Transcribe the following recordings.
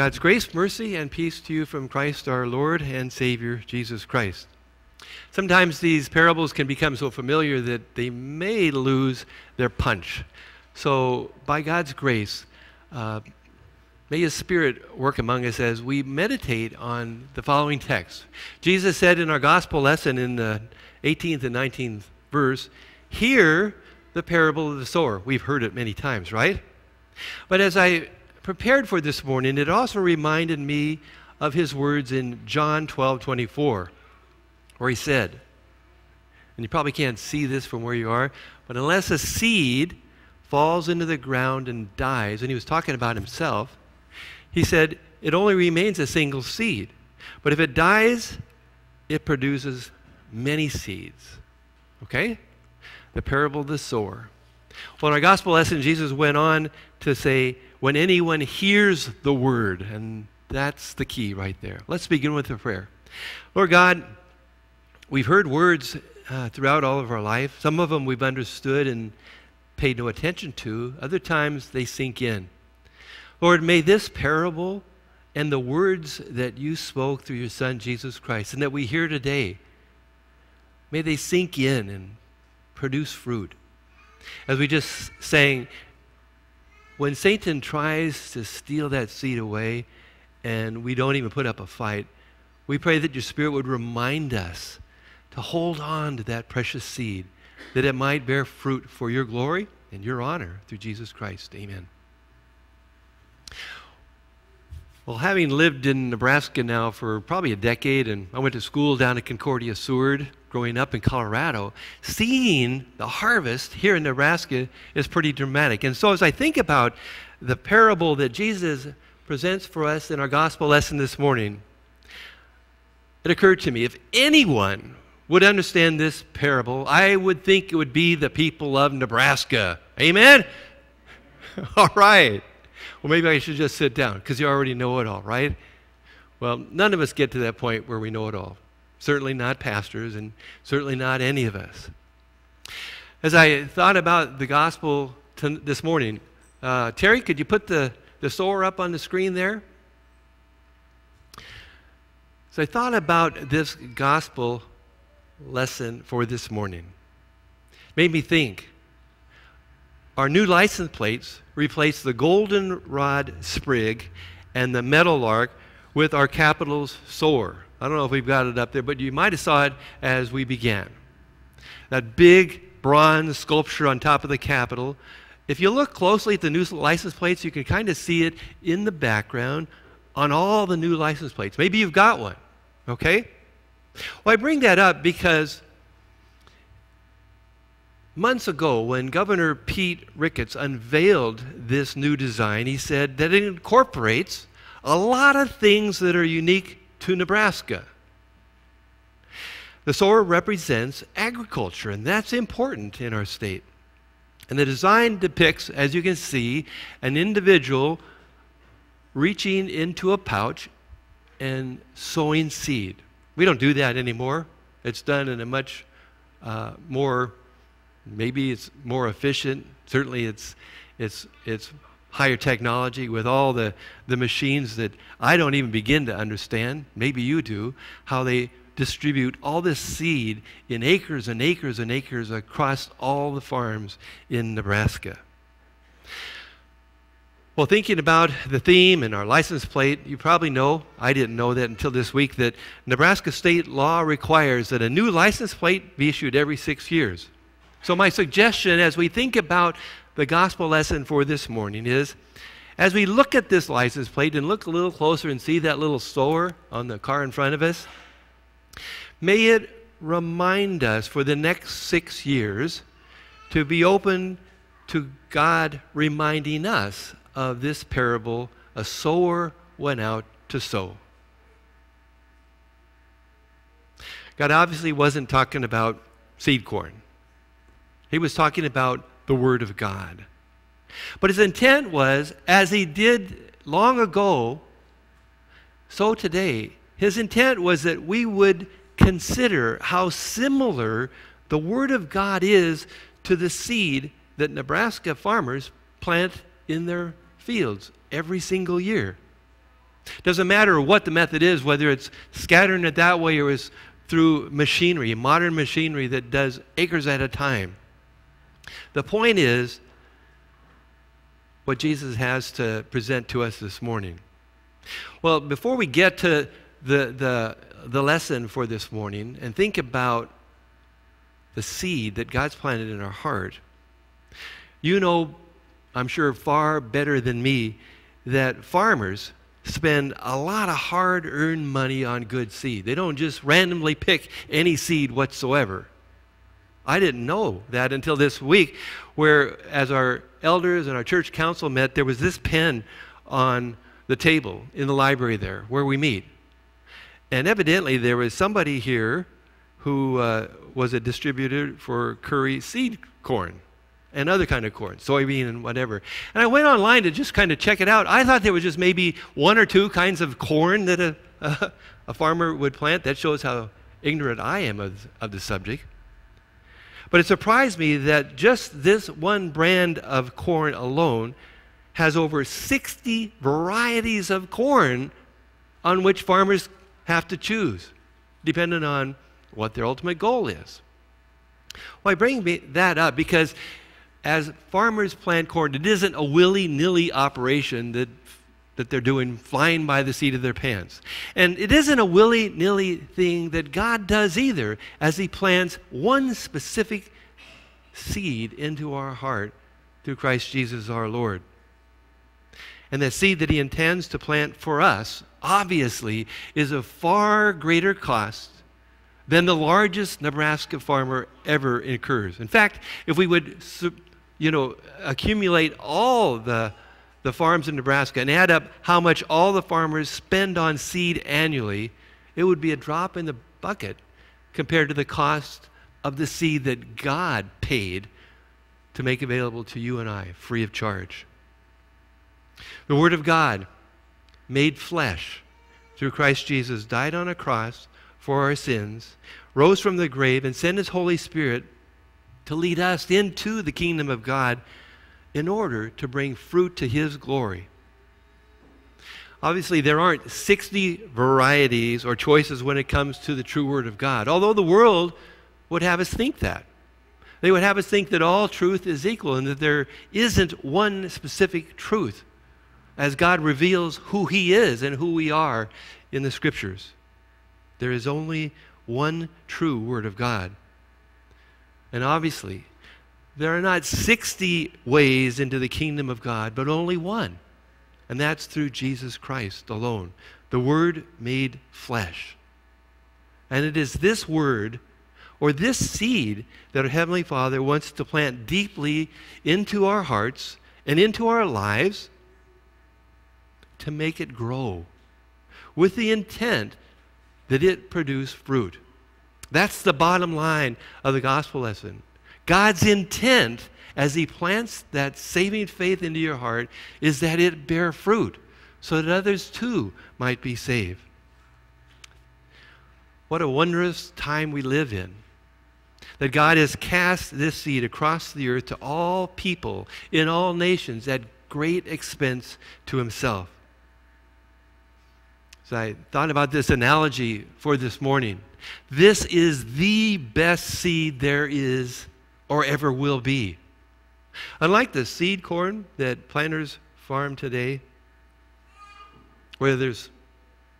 God's grace, mercy, and peace to you from Christ our Lord and Savior, Jesus Christ. Sometimes these parables can become so familiar that they may lose their punch. So, by God's grace, uh, may His Spirit work among us as we meditate on the following text. Jesus said in our gospel lesson in the 18th and 19th verse, Hear the parable of the sower. We've heard it many times, right? But as I prepared for this morning, it also reminded me of his words in John 12 24, where he said, and you probably can't see this from where you are, but unless a seed falls into the ground and dies, and he was talking about himself, he said, it only remains a single seed. But if it dies, it produces many seeds. Okay? The parable of the sower. Well, in our gospel lesson, Jesus went on to say, when anyone hears the word, and that's the key right there. Let's begin with a prayer. Lord God, we've heard words uh, throughout all of our life. Some of them we've understood and paid no attention to, other times they sink in. Lord, may this parable and the words that you spoke through your Son, Jesus Christ, and that we hear today, may they sink in and produce fruit. As we just sang, when Satan tries to steal that seed away and we don't even put up a fight, we pray that your Spirit would remind us to hold on to that precious seed, that it might bear fruit for your glory and your honor through Jesus Christ. Amen. Well, having lived in Nebraska now for probably a decade, and I went to school down at Concordia Seward growing up in Colorado, seeing the harvest here in Nebraska is pretty dramatic. And so, as I think about the parable that Jesus presents for us in our gospel lesson this morning, it occurred to me if anyone would understand this parable, I would think it would be the people of Nebraska. Amen? All right. Well, maybe I should just sit down because you already know it all, right? Well, none of us get to that point where we know it all. Certainly not pastors, and certainly not any of us. As I thought about the gospel this morning, uh, Terry, could you put the, the sower up on the screen there? So I thought about this gospel lesson for this morning. Made me think. Our new license plates replace the goldenrod sprig and the meadowlark with our capital's sower. I don't know if we've got it up there, but you might have saw it as we began. That big bronze sculpture on top of the Capitol. If you look closely at the new license plates, you can kind of see it in the background on all the new license plates. Maybe you've got one, okay? Well, I bring that up because months ago, when Governor Pete Ricketts unveiled this new design, he said that it incorporates a lot of things that are unique to Nebraska. The sower represents agriculture, and that's important in our state. And the design depicts, as you can see, an individual reaching into a pouch and sowing seed. We don't do that anymore. It's done in a much uh, more, maybe it's more efficient. Certainly, it's, it's, it's higher technology with all the, the machines that I don't even begin to understand. Maybe you do, how they distribute all this seed in acres and acres and acres across all the farms in Nebraska. Well, thinking about the theme and our license plate, you probably know, I didn't know that until this week, that Nebraska state law requires that a new license plate be issued every six years. So, my suggestion as we think about the gospel lesson for this morning is as we look at this license plate and look a little closer and see that little sower on the car in front of us, may it remind us for the next six years to be open to God reminding us of this parable a sower went out to sow. God obviously wasn't talking about seed corn. He was talking about the Word of God. But his intent was, as he did long ago, so today, his intent was that we would consider how similar the Word of God is to the seed that Nebraska farmers plant in their fields every single year. Doesn't matter what the method is, whether it's scattering it that way or it's through machinery, modern machinery that does acres at a time. The point is what Jesus has to present to us this morning. Well, before we get to the, the, the lesson for this morning and think about the seed that God's planted in our heart, you know, I'm sure far better than me, that farmers spend a lot of hard earned money on good seed. They don't just randomly pick any seed whatsoever. I didn't know that until this week, where as our elders and our church council met, there was this pen on the table in the library there where we meet. And evidently, there was somebody here who uh, was a distributor for Curry seed corn and other kind of corn, soybean and whatever. And I went online to just kind of check it out. I thought there was just maybe one or two kinds of corn that a, a, a farmer would plant. That shows how ignorant I am of, of the subject. But it surprised me that just this one brand of corn alone has over 60 varieties of corn on which farmers have to choose, depending on what their ultimate goal is. Well, bring that up because as farmers plant corn, it isn't a willy nilly operation that, that they're doing flying by the seat of their pants. And it isn't a willy nilly thing that God does either as He plants one specific seed into our heart through Christ Jesus our Lord. And the seed that He intends to plant for us, obviously, is of far greater cost than the largest Nebraska farmer ever incurs. In fact, if we would you know, accumulate all the, the farms in Nebraska and add up how much all the farmers spend on seed annually, it would be a drop in the bucket compared to the cost of the seed that God paid to make available to you and I free of charge. The Word of God, made flesh through Christ Jesus, died on a cross for our sins, rose from the grave, and sent His Holy Spirit to lead us into the kingdom of God in order to bring fruit to His glory. Obviously, there aren't 60 varieties or choices when it comes to the true Word of God, although the world would have us think that. They would have us think that all truth is equal and that there isn't one specific truth as God reveals who He is and who we are in the Scriptures. There is only one true Word of God. And obviously, there are not 60 ways into the kingdom of God, but only one. And that's through Jesus Christ alone, the Word made flesh. And it is this Word or this seed that our Heavenly Father wants to plant deeply into our hearts and into our lives to make it grow with the intent that it produce fruit. That's the bottom line of the gospel lesson. God's intent as He plants that saving faith into your heart is that it bear fruit so that others too might be saved. What a wondrous time we live in. That God has cast this seed across the earth to all people in all nations at great expense to Himself. So I thought about this analogy for this morning. This is the best seed there is or ever will be. Unlike the seed corn that planters farm today, where there's,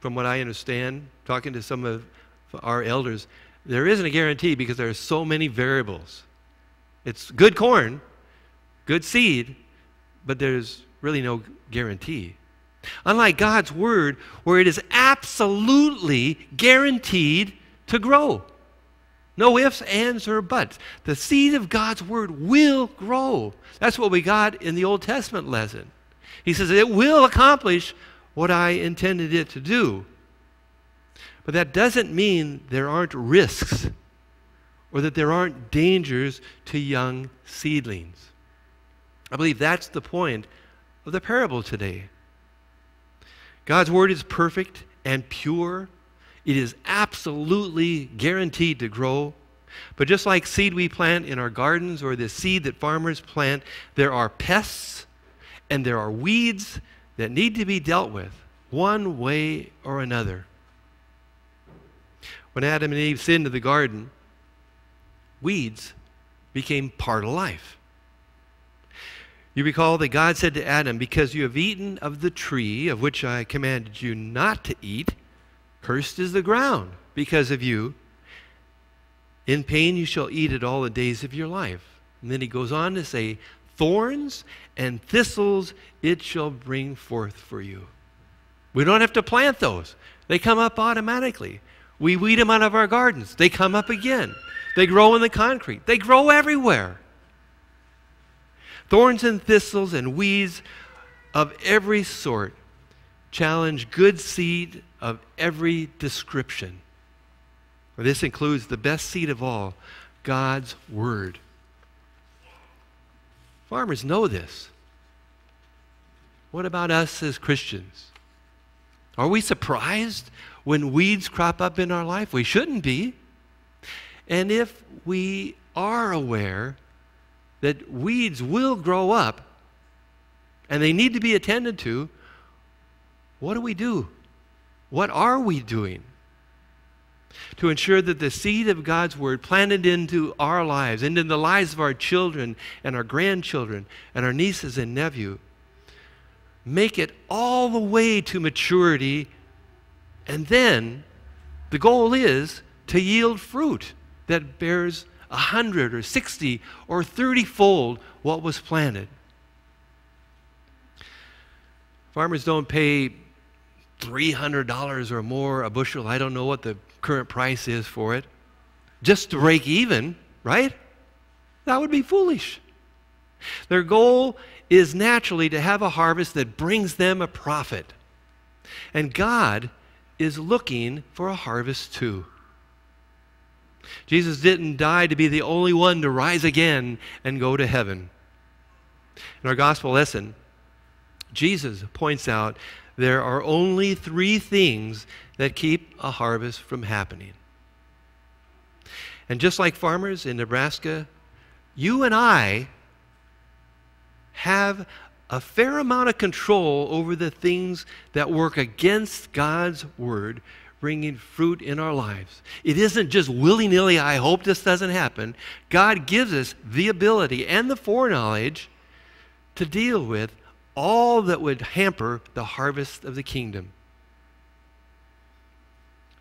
from what I understand, talking to some of our elders, there isn't a guarantee because there are so many variables. It's good corn, good seed, but there's really no guarantee. Unlike God's word, where it is absolutely guaranteed to grow. No ifs, ands, or buts. The seed of God's word will grow. That's what we got in the Old Testament lesson. He says it will accomplish what I intended it to do. But that doesn't mean there aren't risks or that there aren't dangers to young seedlings. I believe that's the point of the parable today. God's word is perfect and pure it is absolutely guaranteed to grow. But just like seed we plant in our gardens or the seed that farmers plant, there are pests and there are weeds that need to be dealt with. one way or another. When Adam and Eve sinned in the garden, weeds became part of life. You recall that God said to Adam, Because you have eaten of the tree of which I commanded you not to eat, cursed is the ground because of you. In pain you shall eat it all the days of your life. And then he goes on to say, Thorns and thistles it shall bring forth for you. We don't have to plant those, they come up automatically. We weed them out of our gardens, they come up again. They grow in the concrete, they grow everywhere. Thorns and thistles and weeds of every sort challenge good seed of every description. This includes the best seed of all, God's Word. Farmers know this. What about us as Christians? Are we surprised when weeds crop up in our life? We shouldn't be. And if we are aware that weeds will grow up and they need to be attended to, what do we do? What are we doing to ensure that the seed of God's word planted into our lives and in the lives of our children and our grandchildren and our nieces and nephew make it all the way to maturity and then the goal is to yield fruit that bears a hundred or sixty or thirty fold what was planted. Farmers don't pay $300 or more a bushel. I don't know what the current price is for it. Just to break even, right? That would be foolish. Their goal is naturally to have a harvest that brings them a profit. And God is looking for a harvest too. Jesus didn't die to be the only one to rise again and go to heaven. In our gospel lesson, Jesus points out there are only three things that keep a harvest from happening. And just like farmers in Nebraska, you and I have a fair amount of control over the things that work against God's word bringing fruit in our lives. It isn't just willy nilly, I hope this doesn't happen. God gives us the ability and the foreknowledge to deal with all that would hamper the harvest of the kingdom.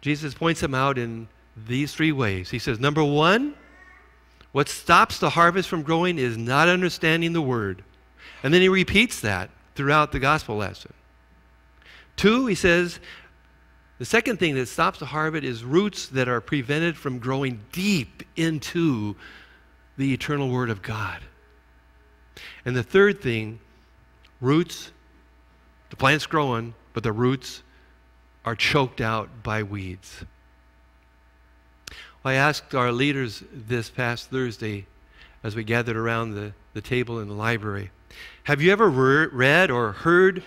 Jesus points them out in these three ways. He says, number one, what stops the harvest from growing is not understanding the word. And then he repeats that throughout the gospel lesson. Two, he says, the second thing that stops the harvest is roots that are prevented from growing deep into the eternal word of God. And the third thing, roots, the plant's growing, but the roots are choked out by weeds. I asked our leaders this past Thursday as we gathered around the, the table in the library have you ever re- read or heard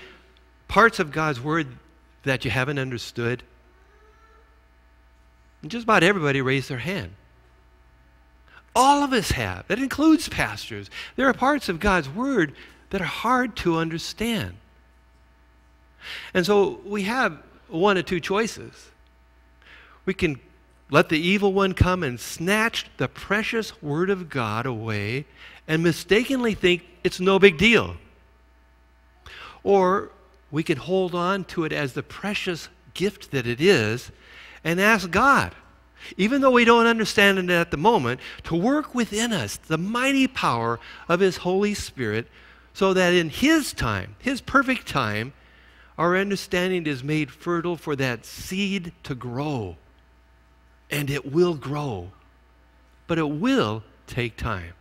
parts of God's Word that you haven't understood? And just about everybody raised their hand. All of us have. That includes pastors. There are parts of God's Word that are hard to understand. And so we have one of two choices. We can let the evil one come and snatch the precious Word of God away and mistakenly think it's no big deal. Or we can hold on to it as the precious gift that it is and ask God, even though we don't understand it at the moment, to work within us the mighty power of His Holy Spirit so that in His time, His perfect time, our understanding is made fertile for that seed to grow. And it will grow. But it will take time.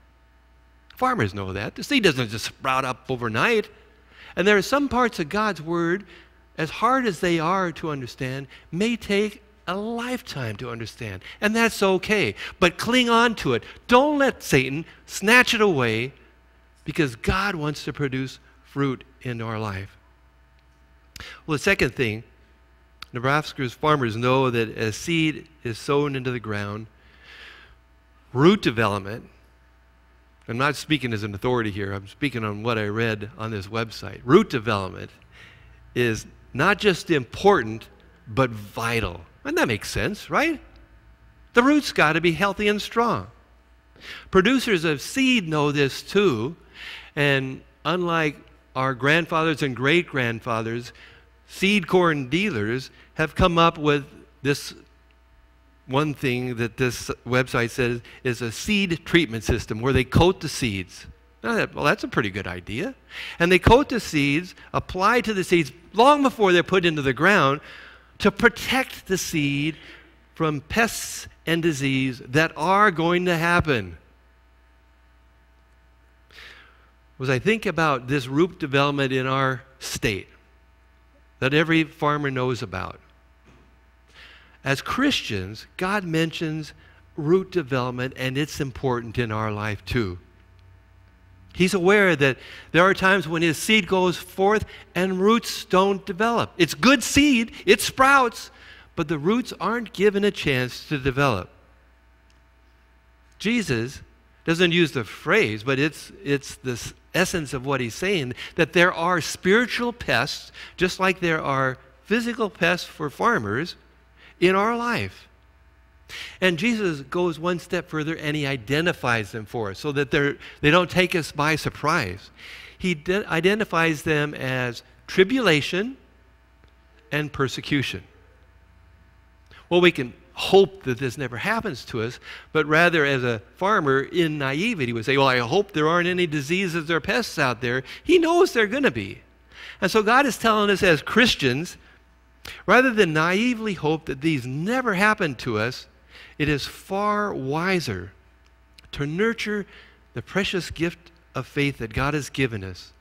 Farmers know that. The seed doesn't just sprout up overnight. And there are some parts of God's Word, as hard as they are to understand, may take a lifetime to understand. And that's okay. But cling on to it. Don't let Satan snatch it away because God wants to produce fruit in our life. Well, the second thing, Nebraska's farmers know that as seed is sown into the ground, root development I'm not speaking as an authority here, I'm speaking on what I read on this website. Root development is not just important, but vital. And that makes sense, right? The roots got to be healthy and strong. Producers of seed know this too, and unlike our grandfathers and great grandfathers, seed corn dealers have come up with this one thing that this website says is a seed treatment system where they coat the seeds. Well, that's a pretty good idea. And they coat the seeds, apply to the seeds long before they're put into the ground to protect the seed from pests and disease that are going to happen. Was I think about this root development in our state that every farmer knows about. As Christians, God mentions root development and it's important in our life too. He's aware that there are times when his seed goes forth and roots don't develop. It's good seed, it sprouts, but the roots aren't given a chance to develop. Jesus doesn't use the phrase, but it's, it's the essence of what he's saying that there are spiritual pests, just like there are physical pests for farmers in our life. And Jesus goes one step further and he identifies them for us so that they're, they don't take us by surprise. He de- identifies them as tribulation and persecution. Well, we can hope that this never happens to us, but rather as a farmer in naivety would say, Well, I hope there aren't any diseases or pests out there. He knows they're going to be. And so God is telling us as Christians, rather than naively hope that these never happen to us, it is far wiser to nurture the precious gift of faith that God has given us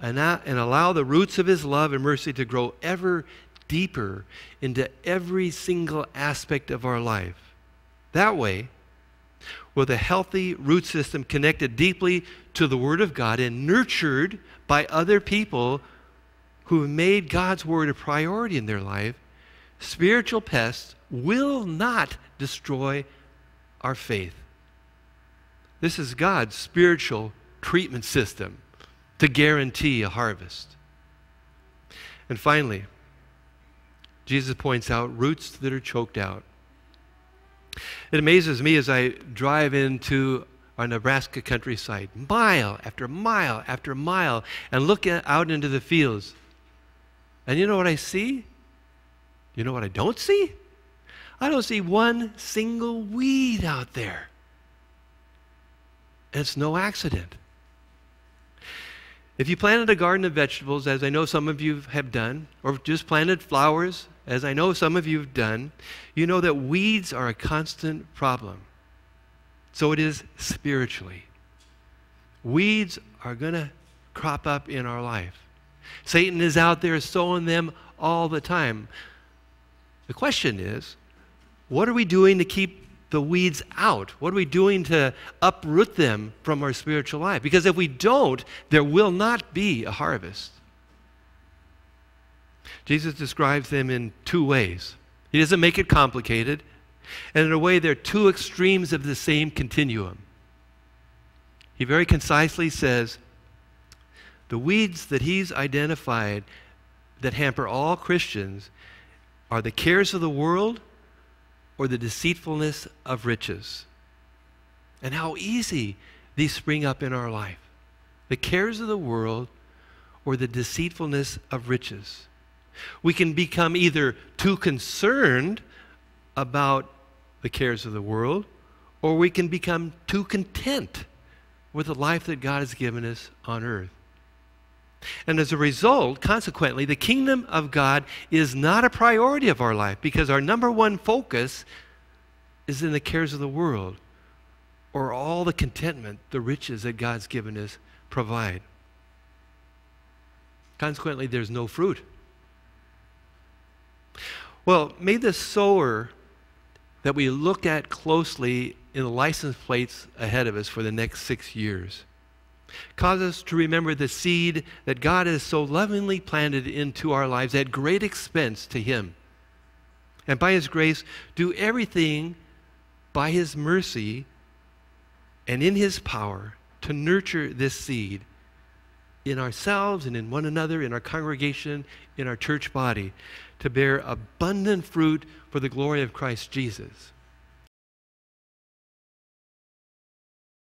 and, and allow the roots of His love and mercy to grow ever deeper into every single aspect of our life. That way, with a healthy root system connected deeply to the Word of God and nurtured by other people who have made God's Word a priority in their life, spiritual pests will not destroy our faith. This is God's spiritual treatment system to guarantee a harvest. And finally, Jesus points out roots that are choked out. It amazes me as I drive into our Nebraska countryside, mile after mile after mile, and look out into the fields. And you know what I see? You know what I don't see? I don't see one single weed out there. And it's no accident. If you planted a garden of vegetables, as I know some of you have done, or just planted flowers, as I know some of you have done, you know that weeds are a constant problem. So it is spiritually. Weeds are going to crop up in our life. Satan is out there sowing them all the time. The question is, what are we doing to keep the weeds out? What are we doing to uproot them from our spiritual life? Because if we don't, there will not be a harvest. Jesus describes them in two ways. He doesn't make it complicated, and in a way, they're two extremes of the same continuum. He very concisely says the weeds that he's identified that hamper all Christians are the cares of the world or the deceitfulness of riches. And how easy these spring up in our life the cares of the world or the deceitfulness of riches. We can become either too concerned about the cares of the world, or we can become too content with the life that God has given us on earth. And as a result, consequently, the kingdom of God is not a priority of our life because our number one focus is in the cares of the world or all the contentment, the riches that God's given us provide. Consequently, there's no fruit. Well, may the sower that we look at closely in the license plates ahead of us for the next six years Cause us to remember the seed that God has so lovingly planted into our lives at great expense to Him. And by His grace, do everything by His mercy and in His power to nurture this seed in ourselves and in one another, in our congregation, in our church body, to bear abundant fruit for the glory of Christ Jesus.